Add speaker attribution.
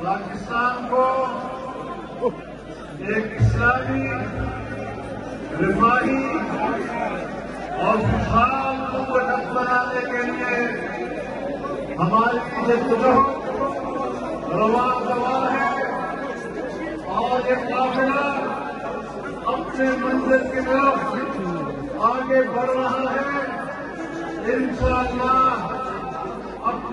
Speaker 1: पाकिस्तान को एक इस्लामी रिफाही और खुशहाल मुल्क बनाने के लिए हमारी जद्दोजहद रवा दवा है, और ये काफिला अपने मंजिल की तरफ़ आगे बढ़ रहा है